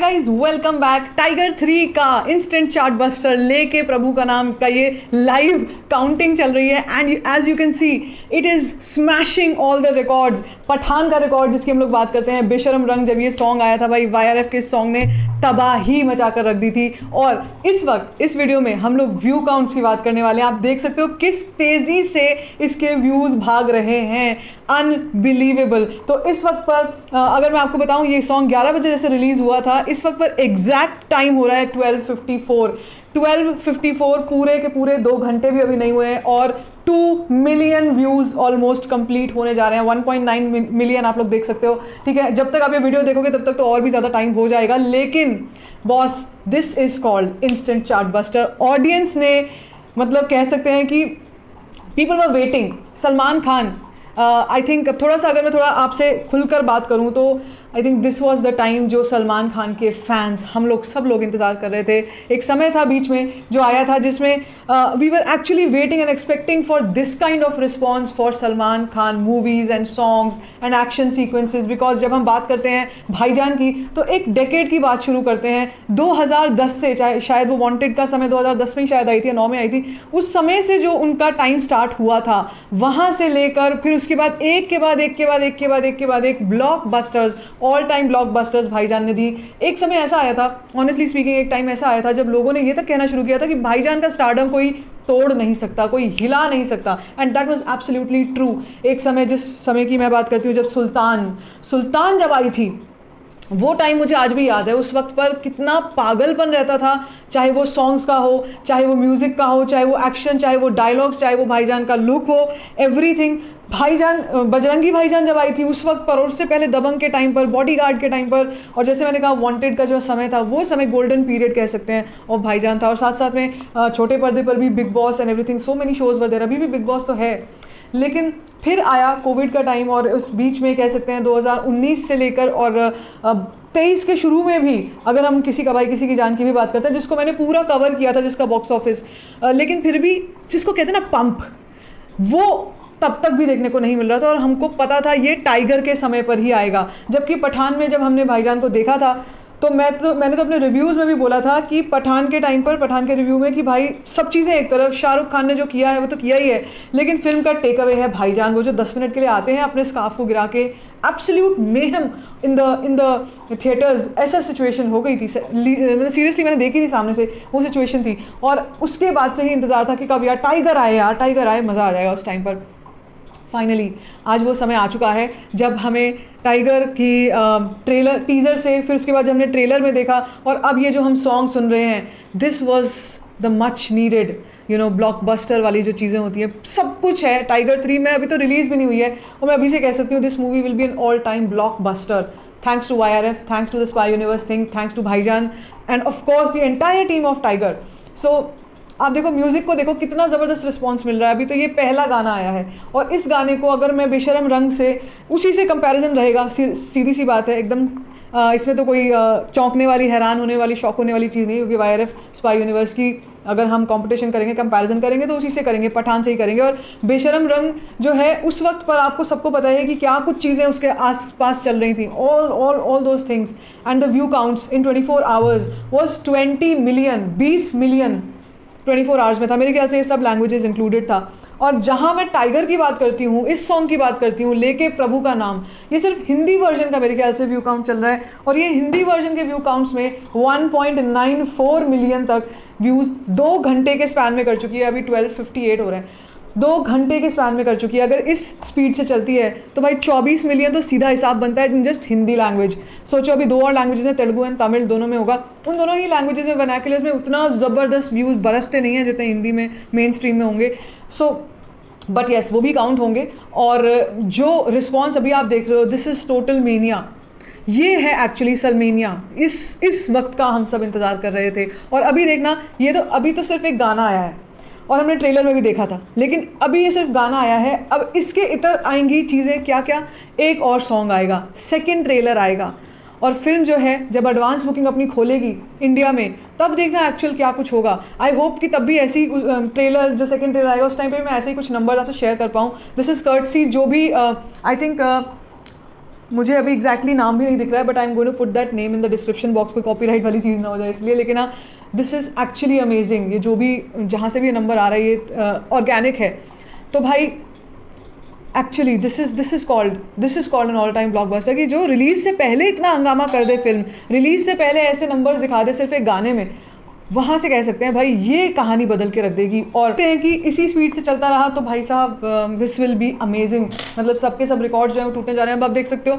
Guys welcome back Tiger three का instant chart buster लेके प्रभु का नाम का ये लाइव काउंटिंग चल रही है। And as you can see it is smashing all the records Pathaan का रिकॉर्ड जिसकी हम लोग बात करते हैं, बेशरम रंग जब ये सॉन्ग आया था भाई वाईआरएफ के सॉन्ग ने तबाही मचा कर रख दी थी। और इस वक्त, इस वीडियो में हम लोग व्यू काउंट्स की बात करने वाले हैं। आप देख सकते हो किस तेज़ी से इसके व्यूज़ भाग रहे हैं। अनबिलीवेबल तो इस वक्त पर अगर मैं आपको बताऊँ, ये सॉन्ग 11 बजे जैसे रिलीज़ हुआ था इस वक्त पर एग्जैक्ट टाइम हो रहा है 12:54 12:54 पूरे के पूरे दो घंटे भी अभी नहीं हुए हैं और two million views almost complete होने जा रहे हैं। 1.9 मिलियन आप लोग देख सकते हो। ठीक है जब तक आप ये वीडियो देखोगे तब तक तो और भी ज़्यादा टाइम हो जाएगा। लेकिन boss this is called instant chartbuster audience ने मतलब कह सकते हैं कि people were waiting Salman Khan I uh, think थोड़ा सा अगर मैं थोड़ा आपसे खुलकर बात करूँ तो I think this was the time जो सलमान खान के फैंस हम लोग सब लोग इंतज़ार कर रहे थे। एक समय था बीच में जो आया था जिसमें we were actually waiting and expecting for this kind of response for Salman Khan movies and songs and action sequences because जब हम बात करते हैं भाईजान की तो एक डेकेड की बात शुरू करते हैं। 2010 से, चाहे, शायद वो वांटेड का समय 2010 में ही शायद आई थी नौ में आई थी, उस समय से जो उनका टाइम स्टार्ट हुआ था, वहाँ से लेकर फिर उसके बाद एक के बाद एक के बाद एक के बाद एक के बाद एक blockbusters all time blockbusters Bhaijaan ने दी। एक समय ऐसा आया था ऑनेस्टली स्पीकिंग एक टाइम ऐसा आया था जब लोगों ने ये तक कहना शुरू किया था कि भाईजान का स्टार्डम कोई तोड़ नहीं सकता, कोई हिला नहीं सकता। And that was absolutely true एक समय जिस समय की मैं बात करती हूँ, जब सुल्तान सुल्तान जब आई थी वो टाइम मुझे आज भी याद है, उस वक्त पर कितना पागलपन रहता था, चाहे वो सॉन्ग्स का हो, चाहे वो म्यूज़िक का हो, चाहे वो एक्शन चाहे वो डायलॉग्स चाहे वो भाईजान का लुक हो एवरीथिंग भाईजान, बजरंगी भाईजान जब आई थी उस वक्त पर, और उससे पहले दबंग के टाइम पर बॉडीगार्ड के टाइम पर, और जैसे मैंने कहा वांटेड का जो समय था, वो समय गोल्डन पीरियड कह सकते हैं, और भाईजान था। और साथ साथ में छोटे पर्दे पर भी Bigg Boss and everything so many shows वगैरह अभी भी बिग बॉस तो है। लेकिन फिर आया कोविड का टाइम और उस बीच में कह सकते हैं 2019 से लेकर और तेईस के शुरू में भी अगर हम किसी का भाई किसी की जान की भी बात करते हैं, जिसको मैंने पूरा कवर किया था जिसका बॉक्स ऑफ़िस लेकिन फिर भी जिसको कहते हैं ना पंप वो तब तक भी देखने को नहीं मिल रहा था और हमको पता था ये टाइगर के समय पर ही आएगा। जबकि पठान में जब हमने भाईजान को देखा था तो मैं तो मैंने तो अपने रिव्यूज़ में भी बोला था कि पठान के टाइम पर, पठान के रिव्यू में कि भाई, सब चीज़ें एक तरफ़, शाहरुख खान ने जो किया है, वो तो किया ही है। लेकिन फ़िल्म का टेक अवे है भाईजान, वो जो दस मिनट के लिए आते हैं अपने स्काफ को गिरा के absolute mayhem in the in the theatres ऐसा सिचुएशन हो गई थी। मतलब सीरियसली मैंने देखी थी सामने से, वो सिचुएशन थी। और उसके बाद से ही इंतज़ार था कि कब यार टाइगर आए यार टाइगर आए, मज़ा आ जाएगा उस टाइम पर। फाइनली आज वो समय आ चुका है जब हमें टाइगर की ट्रेलर टीज़र से, फिर उसके बाद जब हमने ट्रेलर में देखा और अब ये जो हम सॉन्ग सुन रहे हैं this was the much needed you know blockbuster वाली जो चीज़ें होती हैं, सब कुछ है। टाइगर थ्री में अभी तो रिलीज़ भी नहीं हुई है और मैं अभी से कह सकती हूँ this movie will be an all time blockbuster thanks to Y R F thanks to the spy universe thing thanks to Bhaijaan and of course the entire team of Tiger so आप देखो music को देखो, कितना ज़बरदस्त response मिल रहा है। अभी तो ये पहला गाना आया है और इस गाने को अगर मैं बेशरम रंग से, उसी से कंपैरिजन रहेगा सीधी सी बात है, एकदम इसमें तो कोई चौंकने वाली, हैरान होने वाली, शौक होने वाली चीज़ नहीं क्योंकि Y R F spy universe की अगर हम कंपटीशन करेंगे कंपैरिजन करेंगे तो उसी से करेंगे, पठान से ही करेंगे। और बेशरम रंग जो है, उस वक्त पर आपको सबको पता है कि क्या कुछ चीज़ें उसके आस पास चल रही थी। All all all those things and the view counts in twenty four hours was twenty million बीस मिलियन ट्वेंटी फोर आवर्स में था। मेरे ख्याल से ये सब लैंग्वेजेस इंक्लूडेड था। और जहाँ मैं टाइगर की बात करती हूँ, इस सॉन्ग की बात करती हूँ, लेके प्रभु का नाम, ये सिर्फ़ हिंदी वर्जन का मेरे ख्याल से व्यू काउंट चल रहा है। और ये हिंदी वर्जन के व्यू काउंट्स में 1.94 मिलियन तक व्यूज़ दो घंटे के स्पैन में कर चुकी है। अभी 1258 हो रहे हैं। दो घंटे के स्पैन में कर चुकी है। अगर इस स्पीड से चलती है तो भाई 24 मिलियन तो सीधा हिसाब बनता है इन जस्ट हिंदी लैंग्वेज सोचो अभी दो और लैंग्वेजेस हैं, तेलुगु एंड तमिल, दोनों में होगा। उन दोनों ही लैंग्वेजेस में बना के में उतना ज़बरदस्त व्यूज़ बरसते नहीं हैं जितने हिंदी में मेन स्ट्रीम में होंगे। सो बट येस वो भी काउंट होंगे। और जो रिस्पॉन्स अभी आप देख रहे हो दिस इज़ टोटल मेनिया ये है एक्चुअली सलमेनिया इस इस वक्त का हम सब इंतज़ार कर रहे थे। और अभी देखना, ये तो अभी तो सिर्फ़ एक गाना आया है। और हमने ट्रेलर में भी देखा था। लेकिन अभी ये सिर्फ़ गाना आया है, अब इसके इतर आएँगी चीज़ें क्या क्या, एक और सॉन्ग आएगा सेकेंड ट्रेलर आएगा। और फ़िल्म जो है, जब एडवांस बुकिंग अपनी खोलेगी इंडिया में, तब देखना एक्चुअल क्या कुछ होगा। आई होप कि तब भी ऐसी ट्रेलर जो सेकंड ट्रेलर आएगा, उस टाइम पे मैं ऐसे ही कुछ नंबर आपसे शेयर कर पाऊँ। दिस इज़ कर्ट सी जो भी आई थिंक मुझे अभी एग्जैक्टली नाम भी नहीं दिख रहा है but I am going to put that name in the description box कोई कॉपीराइट वाली चीज़ ना हो जाए इसलिए। लेकिन हाँ दिस इज़ एक्चुअली अमेजिंग ये जो भी जहाँ से भी ये नंबर आ रहा है ये ऑर्गेनिक uh, है। तो भाई actually this is this is called this is called an all time blockbuster कि जो रिलीज़ से पहले इतना हंगामा कर दे फ़िल्म रिलीज़ से पहले ऐसे नंबर्स दिखा दे सिर्फ़ एक गाने में। वहाँ से कह सकते हैं, भाई, ये कहानी बदल के रख देगी। और कहते हैं कि इसी स्पीड से चलता रहा तो भाई साहब दिस विल बी अमेजिंग मतलब सबके सब रिकॉर्ड जो है वो टूटने जा रहे हैं। अब आप देख सकते हो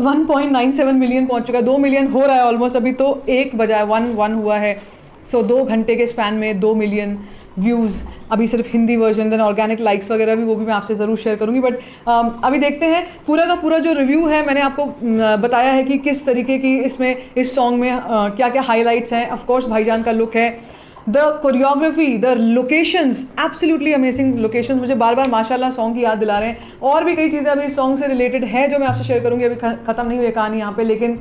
one point nine seven million पहुँच चुका है। दो मिलियन हो रहा है ऑलमोस्ट अभी तो एक बजाय वन वन हुआ है। सो so, दो घंटे के स्पैन में दो मिलियन व्यूज़ अभी सिर्फ़ Hindi version then organic likes वगैरह भी वो भी मैं आपसे ज़रूर शेयर करूँगी. बट um, अभी देखते हैं पूरा का पूरा जो रिव्यू है मैंने आपको बताया है कि किस तरीके की इसमें इस सॉन्ग में क्या क्या हाईलाइट्स हैं. ऑफकोर्स भाईजान का लुक है. The choreography the locations absolutely amazing locations मुझे बार बार माशाल्लाह सॉन्ग की याद दिला रहे हैं. और भी कई चीज़ें अभी इस सॉन्ग से रिलेटेड है जो मैं आपसे शेयर करूँगी. अभी ख़त्म नहीं हुई कहानी यहाँ पे लेकिन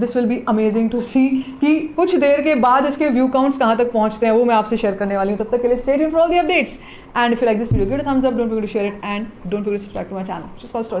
this will be amazing to see कि कुछ देर के बाद इसके व्यू काउंट्स कहाँ तक पहुँचते हैं, वो मैं आपसे शेयर करने वाली हूँ। तब तक के लिए stay in for all the updates and if like this video thumbs up don't to share it and don't to subscribe to my channel call store